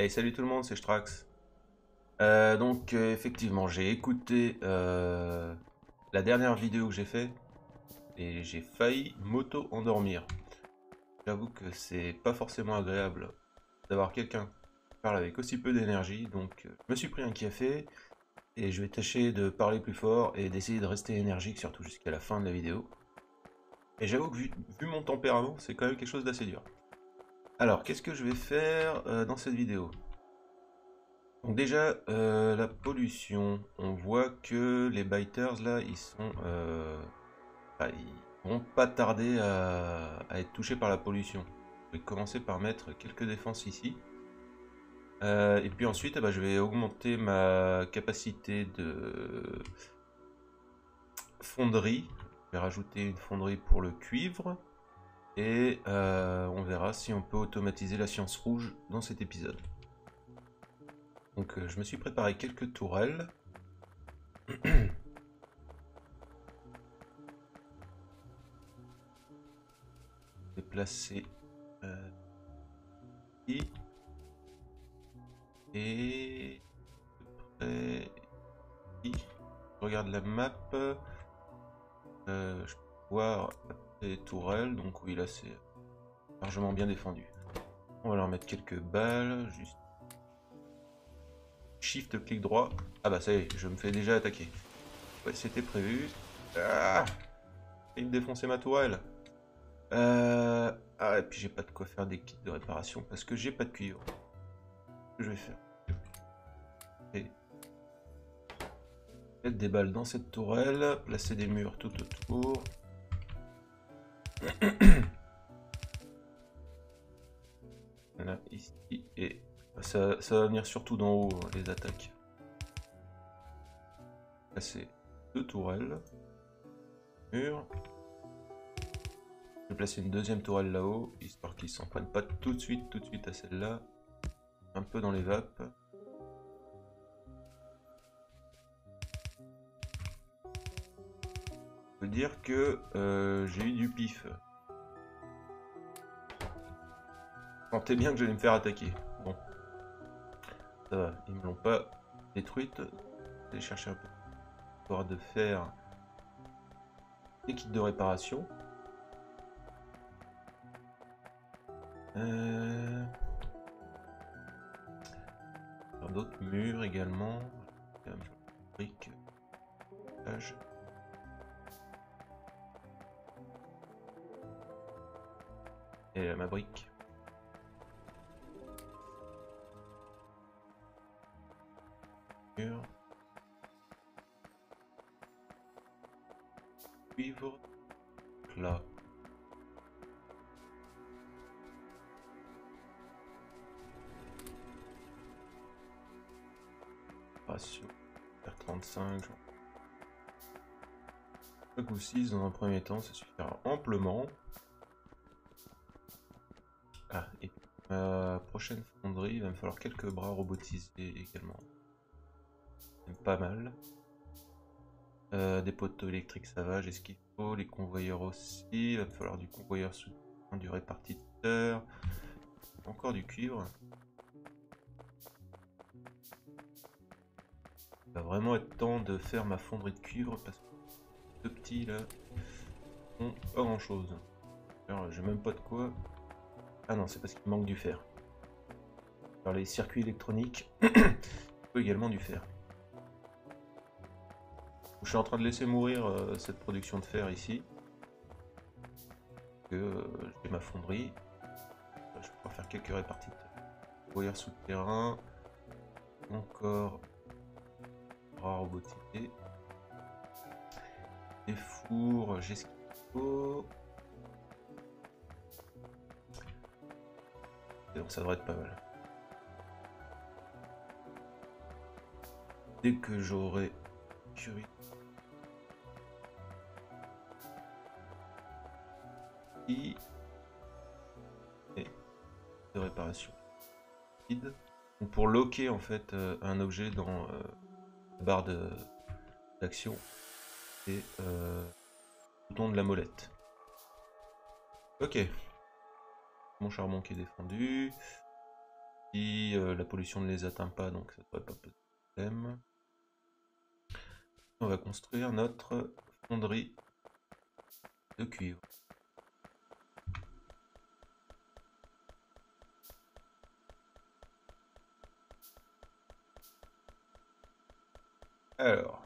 Hey, salut tout le monde, c'est Strax. Euh, donc, euh, effectivement, j'ai écouté euh, la dernière vidéo que j'ai fait et j'ai failli m'auto-endormir. J'avoue que c'est pas forcément agréable d'avoir quelqu'un qui parle avec aussi peu d'énergie, donc je me suis pris un café et je vais tâcher de parler plus fort et d'essayer de rester énergique, surtout jusqu'à la fin de la vidéo. Et j'avoue que vu, vu mon tempérament, c'est quand même quelque chose d'assez dur. Alors, qu'est-ce que je vais faire euh, dans cette vidéo? Donc déjà, euh, la pollution. On voit que les biters, là, ils sont... Euh, ils vont pas tarder à, être touchés par la pollution. Je vais commencer par mettre quelques défenses ici. et puis ensuite, eh ben, je vais augmenter ma capacité de fonderie. Je vais rajouter une fonderie pour le cuivre. Et euh, on verra si on peut automatiser la science rouge dans cet épisode. Donc euh, je me suis préparé quelques tourelles. Déplacer euh, ici. Et près ici. Je regarde la map. je peux voir tourelles, donc oui là c'est largement bien défendu. On va leur mettre quelques balles, juste Shift clic droit. Ah bah ça y est, je me fais déjà attaquer. Ouais, c'était prévu. Ah Il défoncer ma tourelle. Euh... Ah, et puis j'ai pas de quoi faire des kits de réparation parce que j'ai pas de cuivre. je vais faire et... Mettre des balles dans cette tourelle, placer des murs tout autour. Là, ici, et ça, va venir surtout d'en haut, hein, les attaques. Passer deux tourelles. Mur. Je vais placer une deuxième tourelle là-haut, histoire qu'ils s'en prennent pas tout de suite, tout de suite à celle-là. Un peu dans les vapes. Dire que euh, j'ai eu du pif. Je bien que j'allais me faire attaquer. Bon. Ça va, ils me l'ont pas détruite. Je vais chercher un peu de faire des kits de réparation. Euh... D'autres murs également. Briques. Et ma brique. Cuivre. Là. Ratio. R35. Le coup 6 dans un premier temps, ça suffira amplement. Prochaine fonderie, il va me falloir quelques bras robotisés également. Pas mal. Euh, des poteaux électriques, ça va, j'ai ce qu'il faut. Les convoyeurs aussi. Il va me falloir du convoyeur sous du répartiteur. Encore du cuivre. Il va vraiment être temps de faire ma fonderie de cuivre parce que deux petits là ont pas grand chose. Alors j'ai même pas de quoi ah non, c'est parce qu'il manque du fer. Dans les circuits électroniques, il faut également du fer. Je suis en train de laisser mourir euh, cette production de fer ici. Euh, j'ai ma fonderie. Je vais pouvoir faire quelques réparties. Voyeur souterrain. Encore bras robotisé. Des fours, j'ai ce qu'il faut. Donc ça devrait être pas mal. Dès que j'aurai et de réparation. Donc pour loquer en fait euh, un objet dans euh, la barre d'action et euh, le bouton de la molette. Ok, mon charbon qui est défendu. Si euh, la pollution ne les atteint pas, donc ça devrait pas poser de problème. On va construire notre fonderie de cuivre. Alors,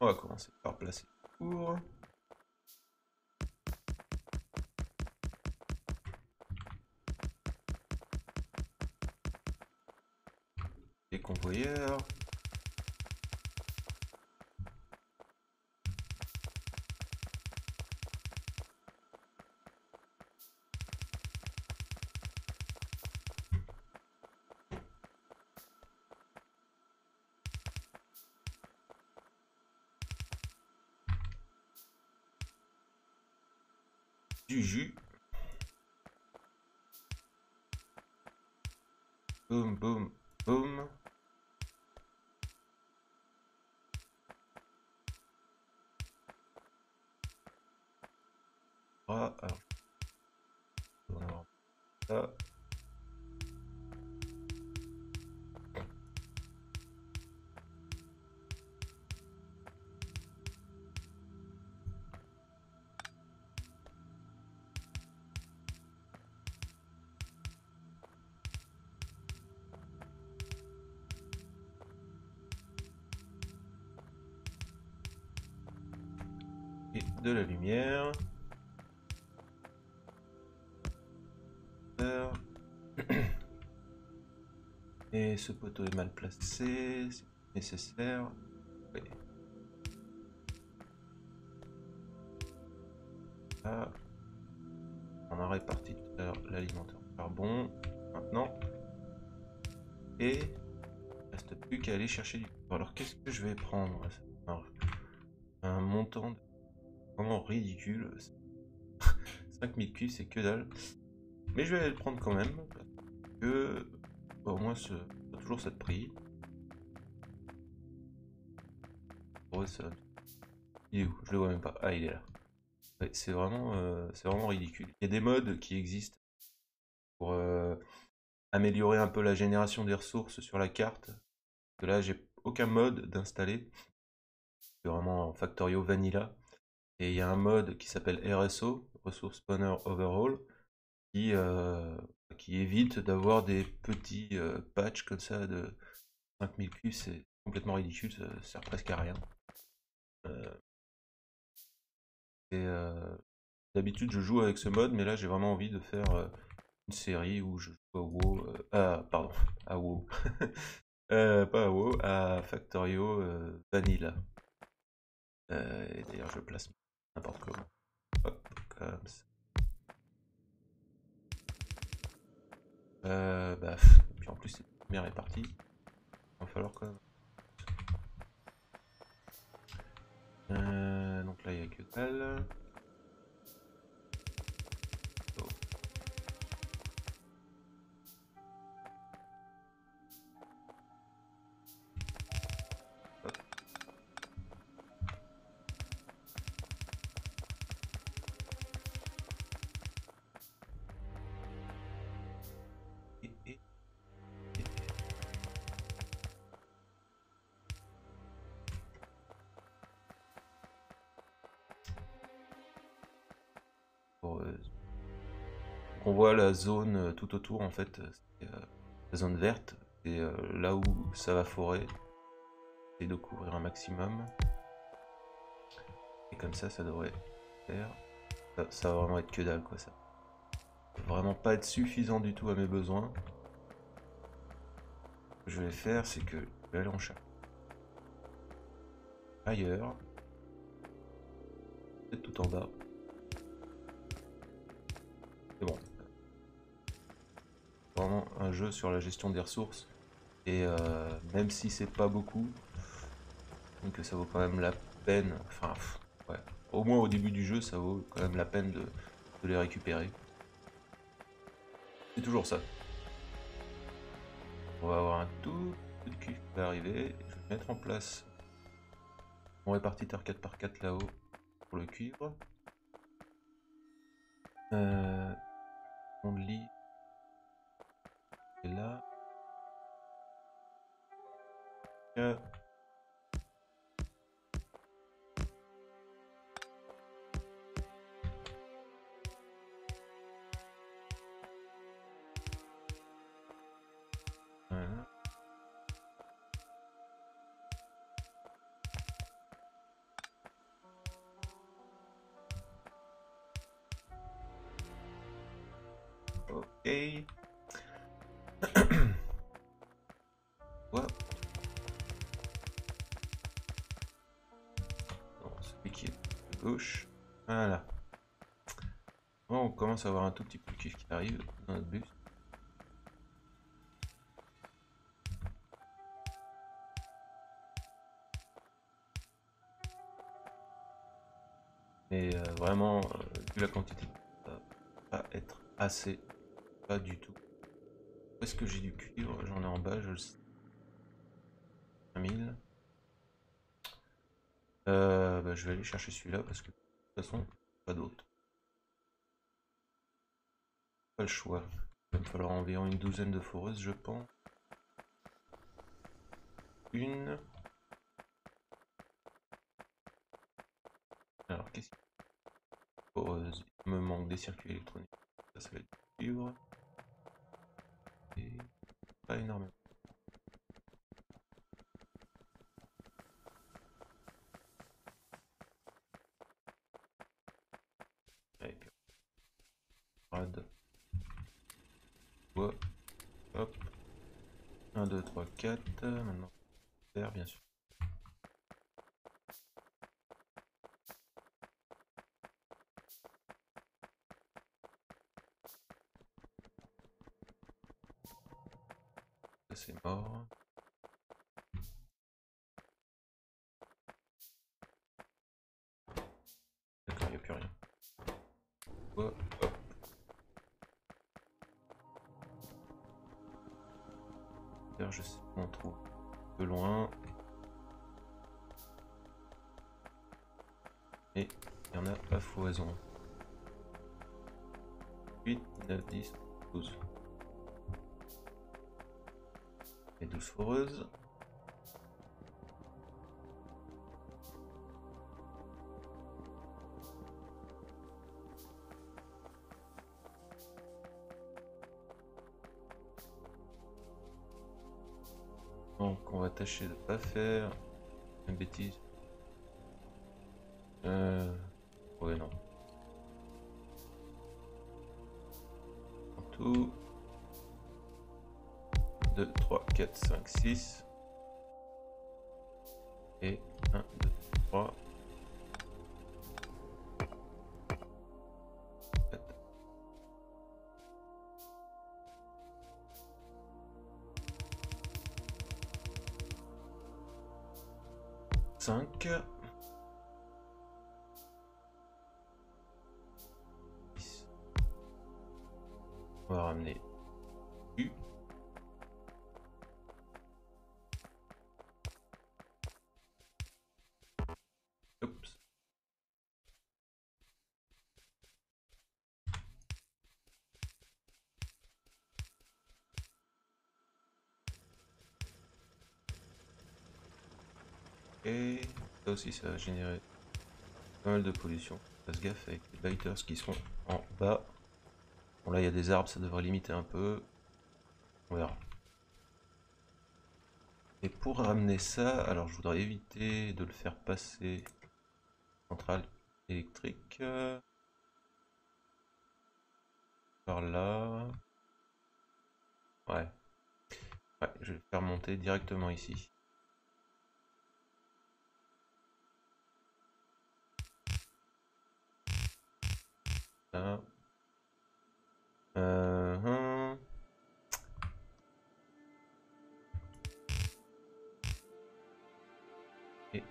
on va commencer par placer le four. Les convoyeurs. du jus. Boum, boum, boum. Ce poteau est mal placé, c'est nécessaire. Là. On a réparti tout à l'heure l'alimentaire en charbon. Maintenant. Et il reste plus qu'à aller chercher du. Alors qu'est-ce que je vais prendre Un montant de vraiment ridicule. 5000 cuivres, c'est que dalle. Mais je vais le prendre quand même. Parce que bah, au moins, pas toujours ça de prix. Ouais, ça... Il est où? Je le vois même pas. Ah, il est là. C'est vraiment, euh, c'est vraiment ridicule. Il y a des modes qui existent pour euh, améliorer un peu la génération des ressources sur la carte. Que là, j'ai aucun mode d'installer. C'est vraiment en Factorio Vanilla. Et il y a un mode qui s'appelle RSO, Resource Spawner Overall, qui, euh, qui évite d'avoir des petits euh, patchs comme ça de 5000 cuves. C'est complètement ridicule, ça sert presque à rien. Euh, et d'habitude, je joue avec ce mode, mais là, j'ai vraiment envie de faire une série où je joue à WoW. ah, pardon, à WoW. pas à WoW, à Factorio Vanilla. et d'ailleurs, je place n'importe comment. Hop, comme ça. Euh, bah, puis en plus, cette première est partie. Il va falloir quand même. Euh, donc là, il n'y a que dalle. On voit la zone euh, tout autour en fait, euh, c'est, euh, la zone verte, et euh, là où ça va forer, et de couvrir un maximum. Et comme ça, ça devrait faire. Ça, va vraiment être que dalle quoi ça. Vraiment pas être suffisant du tout à mes besoins. Ce que je vais faire, c'est que je vais aller en chat. Ailleurs. Peut-être tout en bas. Sur la gestion des ressources. Et euh, même si c'est pas beaucoup, donc ça vaut quand même la peine. Enfin, ouais. Au moins au début du jeu, ça vaut quand même la peine de, de les récupérer. C'est toujours ça. On va avoir un tout petit qui va arriver. Mettre en place mon répartiteur 4x4 là-haut pour le cuivre. Euh, mon lit là. Commence à avoir un tout petit peu de kiff qui arrive dans notre bus. Et euh, vraiment, euh, vu la quantité, ça va pas être assez. Pas du tout. Où est-ce que j'ai du cuivre? J'en ai en bas, je le sais. 5000. Euh, bah, je vais aller chercher celui-là parce que de toute façon, pas d'autre. Choix. Il va me falloir environ une douzaine de foreuses, je pense. Une. Alors, qu'est-ce qu'il Foreuse. Il me manque des circuits électroniques. Ça, ça va être du cuivre. Et pas énormément. Allez, puis Rad. Bois. Hop. 1, 2, 3, 4. Maintenant, faire bien sûr. À foison. 8, 9, 10, 12. Et 12 foreuses. Donc on va tâcher de pas faire une bêtise. Euh... Ouais non. En tout. 2, 3, 4, 5, 6. Et 1, 2, 3. Et ça aussi, ça va générer pas mal de pollution. Fasse gaffe avec les biters qui sont en bas. Bon là, il y a des arbres, ça devrait limiter un peu. On verra. Et pour ramener ça, alors je voudrais éviter de le faire passer centrale électrique par là. Ouais. Ouais, je vais le faire monter directement ici. Là. Et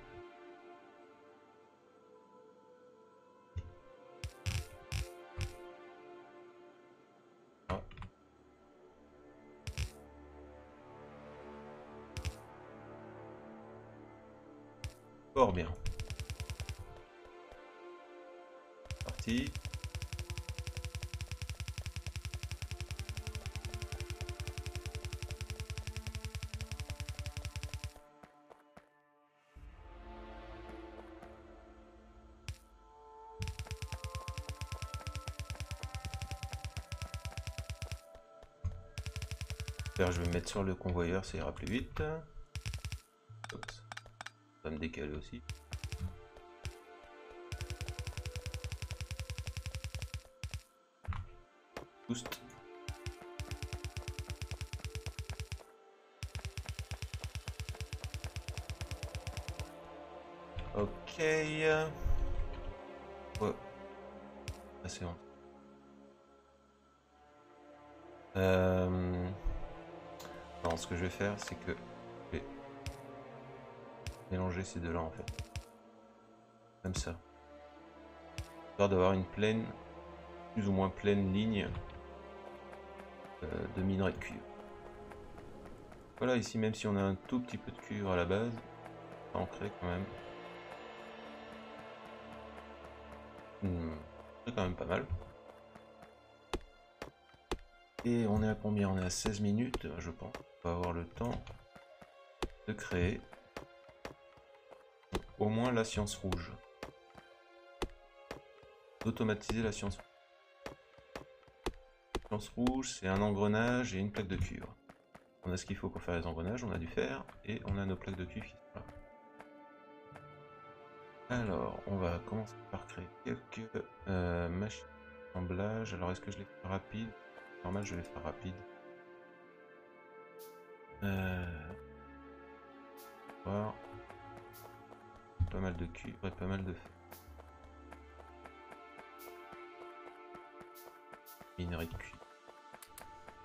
Ah. Fort bien. Parti. Faire, je vais me mettre sur le convoyeur, ça ira plus vite. Oups. Ça va me décaler aussi. Boost. Ok. Ouais. Ah, c'est bon. Euh... Alors, ce que je vais faire, c'est que je vais mélanger ces deux-là en fait. Comme ça. Histoire d'avoir une pleine, plus ou moins pleine ligne euh, de minerai de cuivre. Voilà, ici, même si on a un tout petit peu de cuivre à la base, ancré quand même. Hmm, c'est quand même pas mal. Et on est à combien? On est à 16 minutes, je pense. On va avoir le temps de créer au moins la science rouge. D'automatiser la science rouge. Science rouge, c'est un engrenage et une plaque de cuivre. On a ce qu'il faut pour faire les engrenages, on a du fer et on a nos plaques de cuivre qui sont là. Alors, on va commencer par créer quelques euh, machines d'assemblage. Alors, est-ce que je les fais rapide? Normal, je vais faire rapide. Euh... Pas mal de cuivre et pas mal de feu. Minerai de cuivre.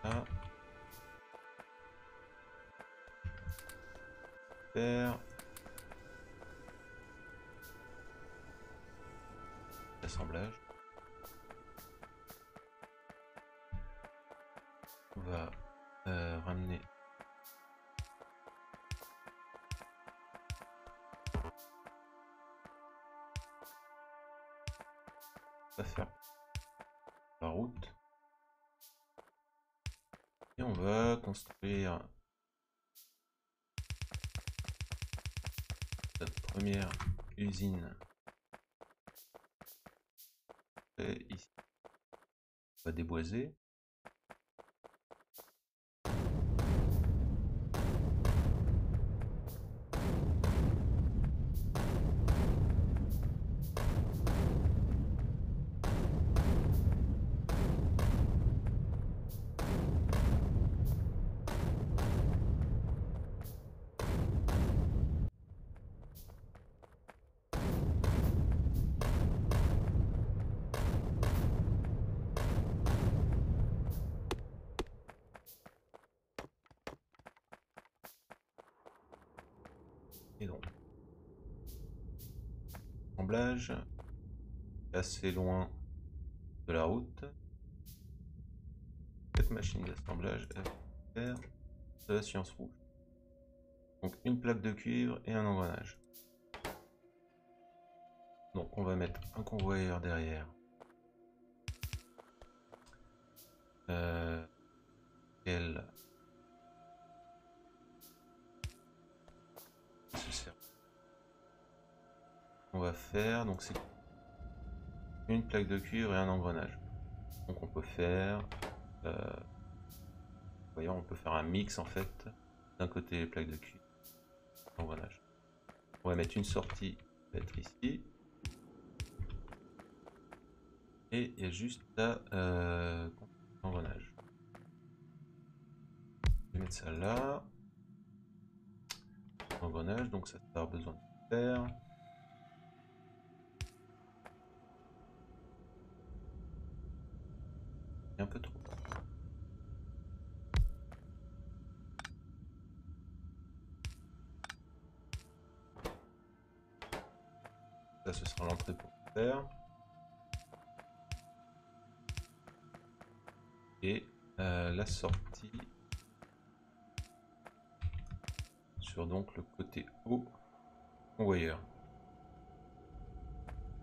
Ah. Fer. Construire notre première usine. Ici on déboiser assez loin de la route. Cette machine d'assemblage faire de la science rouge. Donc une plaque de cuivre et un engrenage. Donc on va mettre un convoyeur derrière. Euh, quel on va faire donc c'est une plaque de cuivre et un engrenage. Donc on peut faire euh, voyons on peut faire un mix en fait d'un côté les plaques de cuivre engrenage. On va mettre une sortie être ici. Et il y a juste la euh, engrenage. Je vais mettre ça là. Engrenage donc ça avoir besoin de faire un peu trop. Ça, ce sera l'entrée pour faire. Et euh, la sortie sur donc le côté haut convoyeur.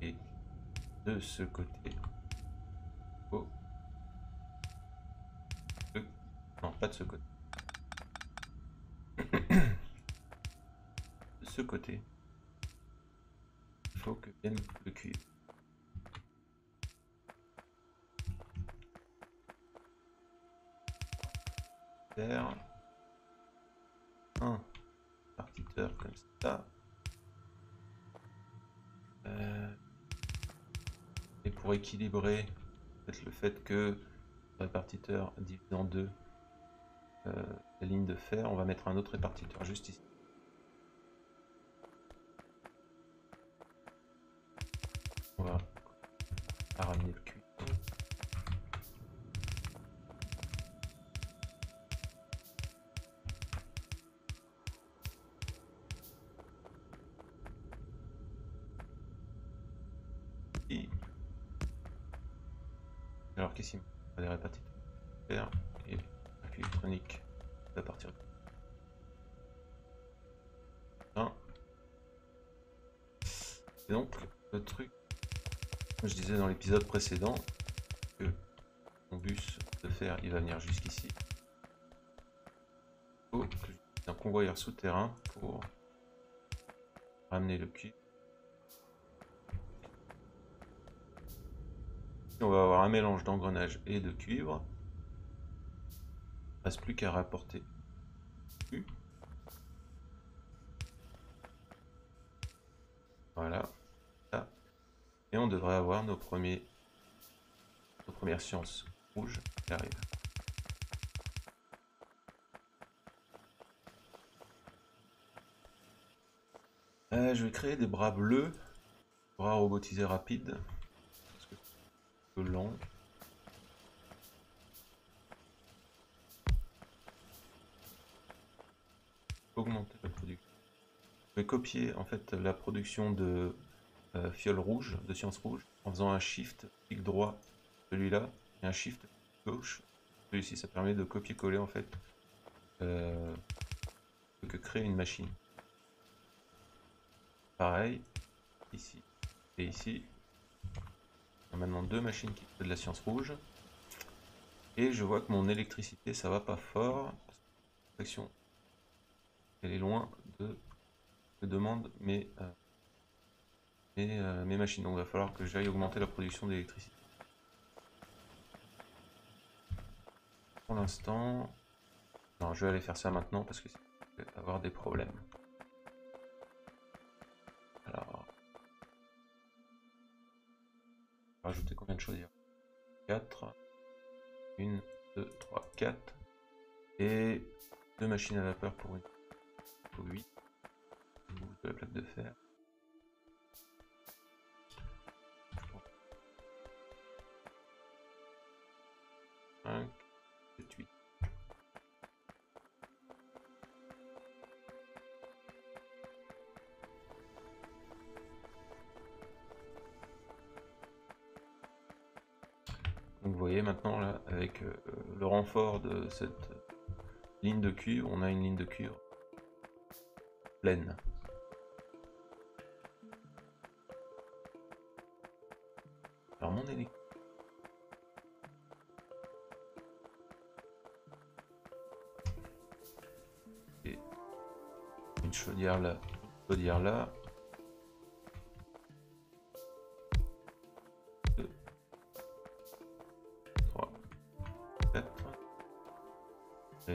Et de ce côté pas de ce côté. de ce côté. Il faut que vienne le cuivre. un répartiteur comme ça. Euh, et pour équilibrer le fait que le répartiteur divise en deux euh, la ligne de fer, on va mettre un autre répartiteur juste ici. On va ramener le cul. Alors qu'est-ce qu'il a des répartiteurs et électronique à partir Et donc le truc, je disais dans l'épisode précédent, que mon bus de fer il va venir jusqu'ici. Il faut un convoyeur souterrain pour ramener le cul. On va avoir un mélange d'engrenage et de cuivre. Reste plus qu'à rapporter. Voilà. Et on devrait avoir nos premiers nos premières sciences rouges qui arrivent. Euh, je vais créer des bras bleus, bras robotisés rapides lent. Vais copier en fait la production de euh, fiole rouge, de science rouge, en faisant un shift, clic droit, celui-là, et un shift gauche, celui-ci. Ça permet de copier-coller en fait euh, que créer une machine. Pareil, ici et ici, maintenant deux machines qui font de la science rouge. Et je vois que mon électricité, ça va pas fort. Action. Elle est loin de de demande mes, euh, euh, mes, machines. Donc il va falloir que j'aille augmenter la production d'électricité. Pour l'instant... Non, je vais aller faire ça maintenant parce que ça va avoir des problèmes. Alors... Rajouter combien de chaudières 4. 1, 2, 3, 4. Et deux machines à vapeur pour une. Pour 8. Plaque de fer. 5, 7, 8. Donc vous voyez maintenant là, avec euh, le renfort de cette ligne de cuivre, on a une ligne de cuivre pleine. Mon électrique. Et une chaudière là, une chaudière là,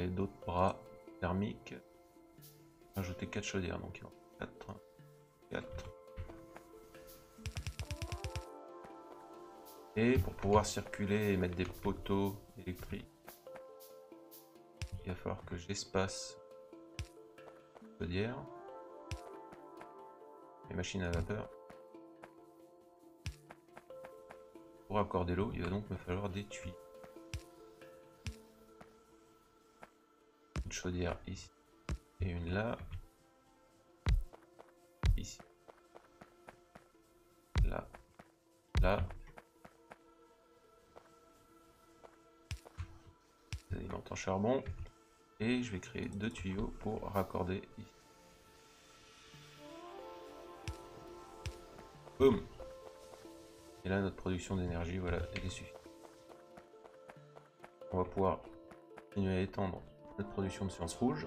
d'autres bras thermiques. Ajouter 4 chaudières, donc 4, 4. Et pour pouvoir circuler et mettre des poteaux électriques, il va falloir que j'espace chaudière. Les machines à vapeur. Pour accorder l'eau, il va donc me falloir des tuyaux. chaudière ici et une là. Ici. Là. Là. En charbon. Et je vais créer deux tuyaux pour raccorder ici. Et là, notre production d'énergie, voilà, elle est suffisante. On va pouvoir continuer à étendre notre production de science rouge.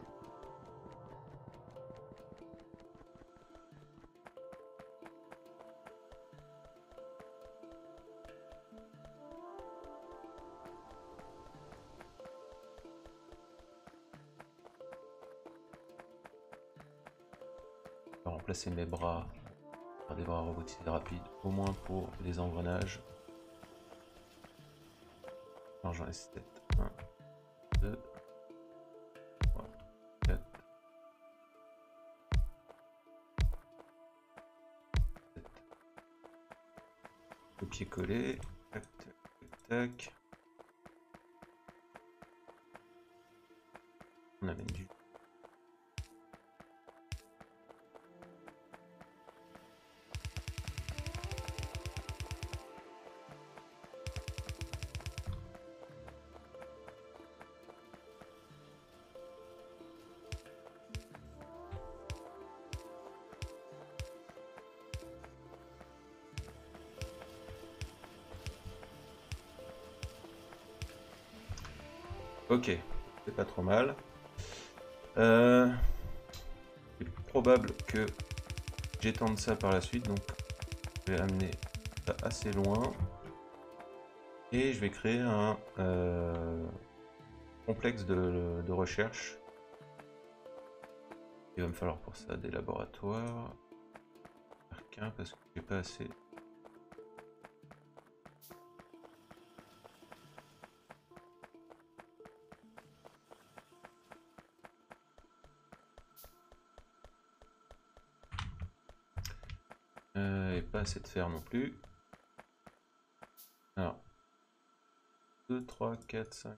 Placer mes bras. Faire des bras robotisés rapides, au moins pour les engrenages. Alors j'en ai 7. 1, 2, 3, 4. 7. Le pied collé. Tac, tac, tac, tac. On amène du pas trop mal. Euh, c'est probable que j'étende ça par la suite, donc je vais amener ça assez loin. Et je vais créer un euh, complexe de, de, recherche. Il va me falloir pour ça des laboratoires. Parce que j'ai pas assez assez de fer non plus. Alors, 2, 3, 4, 5.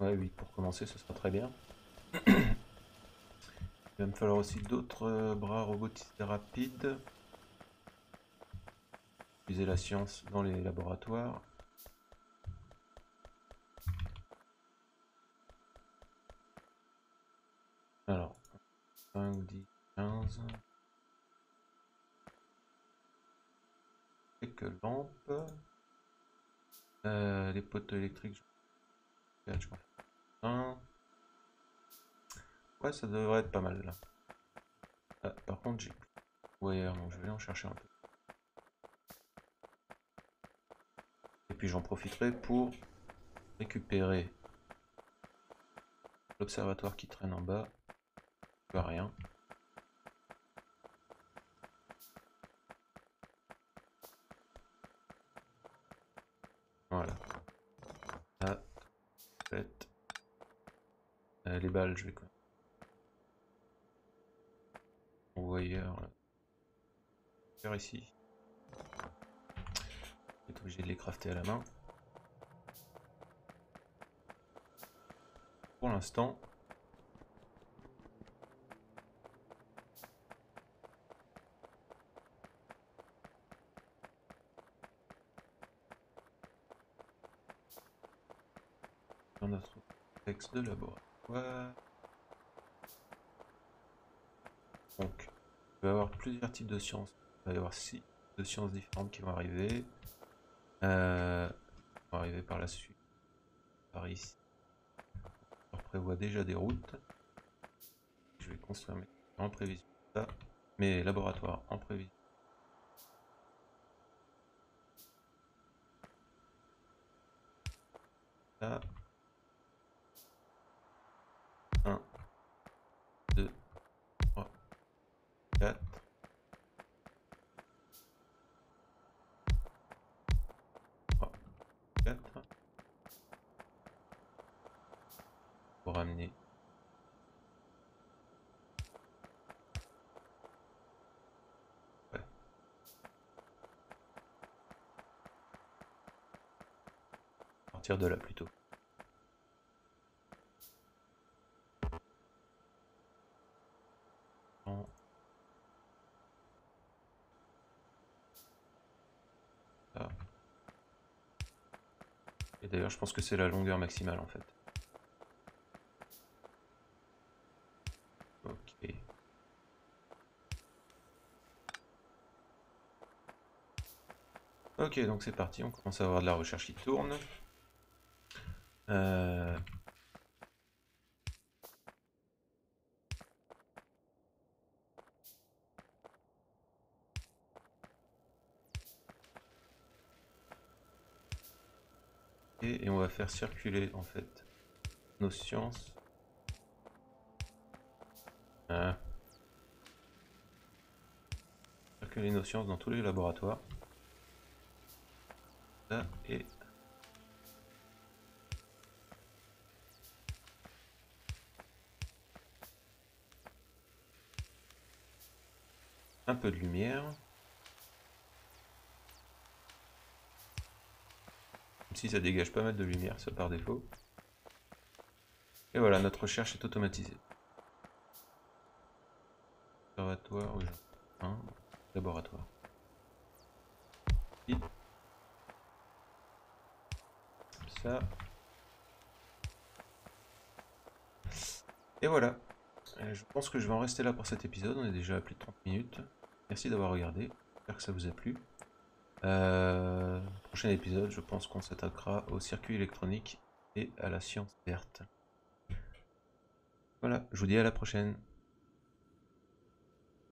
Ouais, 8 pour commencer, ce sera très bien. Il va me falloir aussi d'autres euh, bras robotisés rapides. Utiliser la science dans les laboratoires. Alors, 5, 10, 15. quelques Euh, les poteaux électriques. Ouais, ça devrait être pas mal là. Ah, par contre, j'ai. Ouais, je vais en chercher un peu. Et puis j'en profiterai pour récupérer l'observatoire qui traîne en bas. Rien. Voilà. Ah, fait. Euh, les balles, je vais quoi Envoyeur. Faire ici. Je vais être obligé de les crafter à la main. Pour l'instant, notre texte de laboratoire. Donc, il va y avoir plusieurs types de sciences. Il va y avoir six de sciences différentes qui vont arriver. Euh, arriver par la suite. Par ici. On prévoit déjà des routes. Je vais construire mes mes laboratoires en prévision. Ça. 1, 2, 3, 4. Pour ramener ouais. Partir de là plutôt. D'ailleurs, je pense que c'est la longueur maximale en fait. Ok. Ok, donc c'est parti, on commence à avoir de la recherche qui tourne. Euh, et on va faire circuler en fait nos sciences Ah. Circuler nos sciences dans tous les laboratoires. Un peu de lumière. Même si ça dégage pas mal de lumière, ça par défaut. Et voilà, notre recherche est automatisée. Observatoire, oui. Hein, laboratoire. Ça. Et voilà. Euh, je pense que je vais en rester là pour cet épisode. On est déjà à plus de 30 minutes. Merci d'avoir regardé. J'espère que ça vous a plu. Euh, prochain épisode, je pense qu'on s'attaquera au circuit électronique et à la science verte. Voilà, je vous dis à la prochaine.